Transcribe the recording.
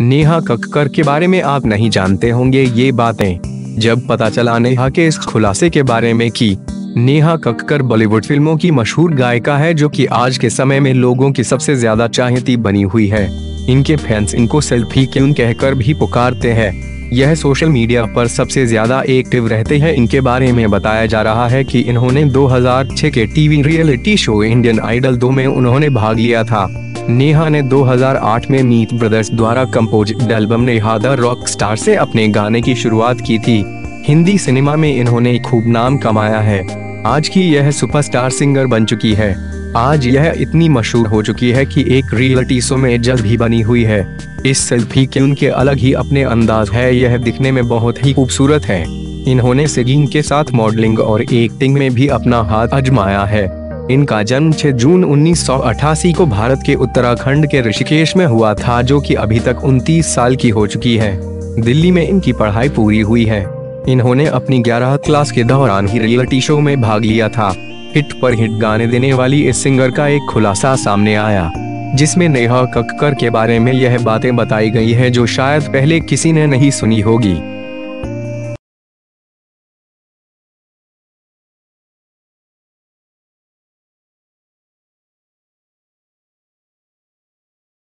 नेहा कक्कर के बारे में आप नहीं जानते होंगे ये बातें। जब पता चला नेहा के इस खुलासे के बारे में कि नेहा कक्कर बॉलीवुड फ़िल्मों की मशहूर गायिका है जो कि आज के समय में लोगों की सबसे ज़्यादा चाहती बनी हुई है। इनके फैंस इनको सेल्फी क्यों कहकर भी पुकारते हैं। यह सोशल मीडिया पर सबसे ज़्यादा एक्टिव रहते हैं। इनके बारे में बताया जा रहा है कि इन्होंने 2006 के TV reality show Indian Idol दो में उन्होंने भाग लिया था। नेहा ने 2008 में मीत ब्रदर्स द्वारा compose album Neha the rock star से अपने गाने की शुरुआत की थी। हिंदी सिनेमा में इन्होंने खूब नाम कमाया है। आज की यह सुपरस्टार सिंगर बन चुकी है। आज यह इतनी मशहूर हो चुकी है कि एक रियलिटी शो में जल्द भी बनी हुई है। इस सेल्फी के उनके अलग ही अपने अंदाज है, यह दिखने में बहुत ही खूबसूरत है। इन्होंने सिंगिंग के साथ मॉडलिंग और एक्टिंग में भी अपना हाथ अजमाया है। इनका जन्म 6 जून 1988 को भारत के उत्तराखंड के ऋषिकेश में हुआ था, जो कि अभी तक 29 साल की हो चुकी है। दिल्ली में इनकी पढ़ाई पूरी हुई है। इन्होंने अपनी 11 क्लास के दौरान ही रियलिटी शो में भाग लिया था। हिट पर हिट गाने देने वाली इस सिंगर का एक खुलासा सामने आया, जिसमें नेहा कक्कर के बारे में यह बातें बताई गई है, जो शायद पहले किसी ने नहीं सुनी होगी।